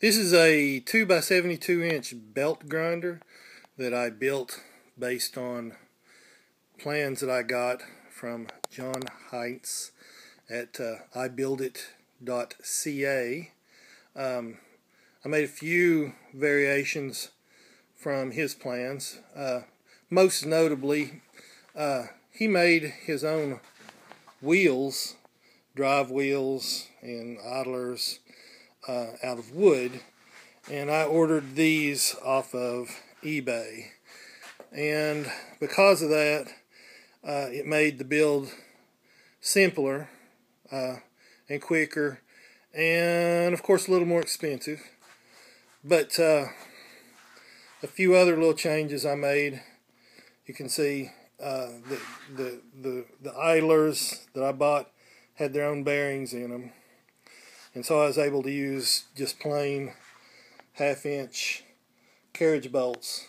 This is a 2 by 72 inch belt grinder that I built based on plans that I got from John Heisz at uh, ibuildit.ca. Um, I made a few variations from his plans. Uh, most notably, uh, he made his own wheels, drive wheels and idlers uh, out of wood, and I ordered these off of eBay. And because of that, uh, it made the build simpler uh, and quicker, and of course a little more expensive. But uh, a few other little changes I made. You can see uh, the, the the the idlers that I bought had their own bearings in them and so I was able to use just plain half inch carriage bolts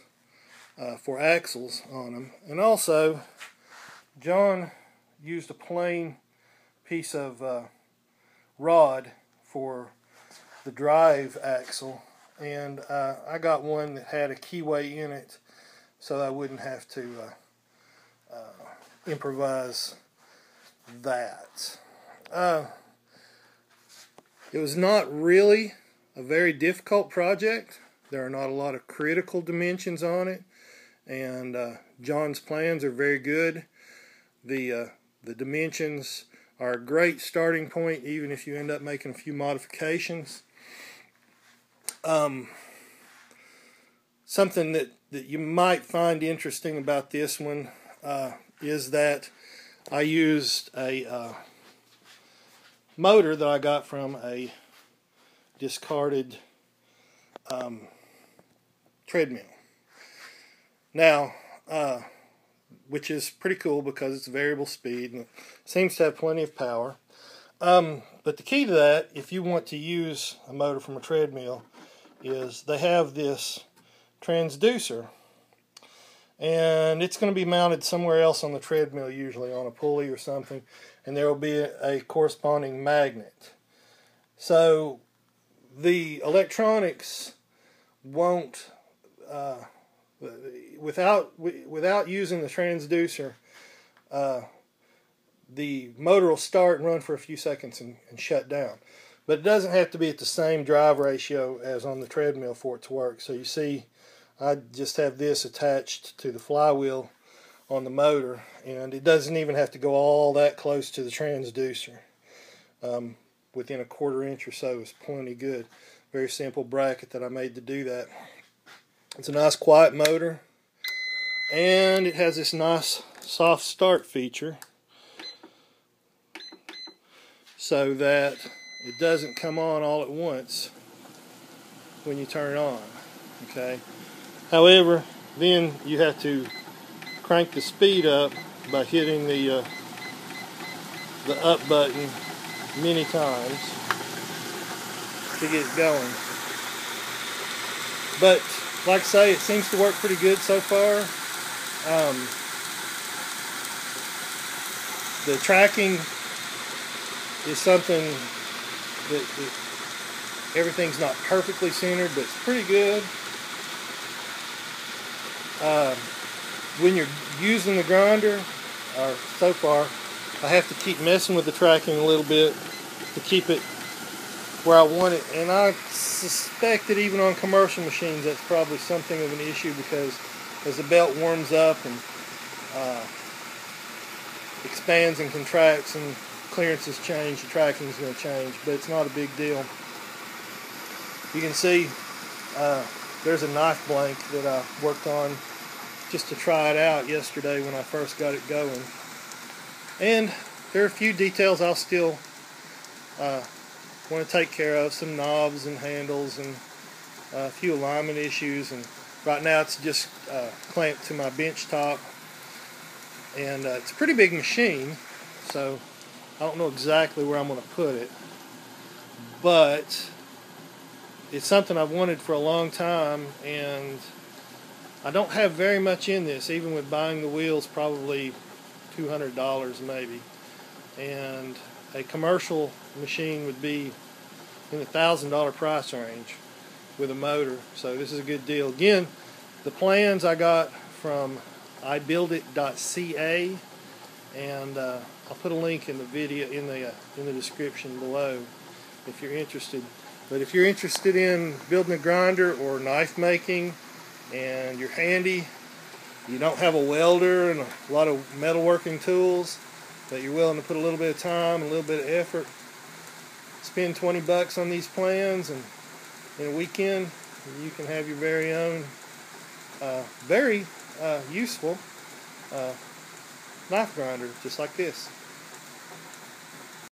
uh, for axles on them and also John used a plain piece of uh, rod for the drive axle and uh, I got one that had a keyway in it so I wouldn't have to uh, uh, improvise that. It was not really a very difficult project. There are not a lot of critical dimensions on it, and uh, John's plans are very good. The uh, the dimensions are a great starting point, even if you end up making a few modifications. Um, something that, that you might find interesting about this one uh, is that I used a uh, motor that I got from a discarded um, treadmill. Now, uh, which is pretty cool because it's variable speed and seems to have plenty of power. Um, but the key to that, if you want to use a motor from a treadmill, is they have this transducer and it's going to be mounted somewhere else on the treadmill usually on a pulley or something and there will be a, corresponding magnet. So the electronics won't uh, without without using the transducer uh, the motor will start and run for a few seconds and, and shut down. But it doesn't have to be at the same drive ratio as on the treadmill for it to work. So you see I just have this attached to the flywheel on the motor and it doesn't even have to go all that close to the transducer. Um, within a quarter inch or so is plenty good. Very simple bracket that I made to do that. It's a nice quiet motor and it has this nice soft start feature so that it doesn't come on all at once when you turn it on okay However, then you have to crank the speed up by hitting the uh, the up button many times to get it going. But like I say, it seems to work pretty good so far. Um, the tracking is something that, that everything's not perfectly centered, but it's pretty good uh, when you're using the grinder, or so far, I have to keep messing with the tracking a little bit to keep it where I want it. And I suspect that even on commercial machines, that's probably something of an issue because as the belt warms up and uh, expands and contracts and clearances change, the tracking is going to change, but it's not a big deal. You can see uh, there's a knife blank that I worked on just to try it out yesterday when I first got it going. And there are a few details I'll still uh, want to take care of, some knobs and handles and uh, a few alignment issues. And right now it's just uh, clamped to my bench top. And uh, it's a pretty big machine, so I don't know exactly where I'm going to put it. But it's something I've wanted for a long time and I don't have very much in this, even with buying the wheels, probably $200 maybe. And a commercial machine would be in the $1,000 price range. with a motor. So this is a good deal. Again, the plans I got from ibuildit.ca, and uh, I'll put a link in the video in the uh, in the description below if you're interested. But if you're interested in building a grinder or knife making, and you're handy, you don't have a welder and a lot of metalworking tools, but you're willing to put a little bit of time a little bit of effort, spend 20 bucks on these plans, and in a weekend you can have your very own, uh, very uh, useful uh, knife grinder, just like this.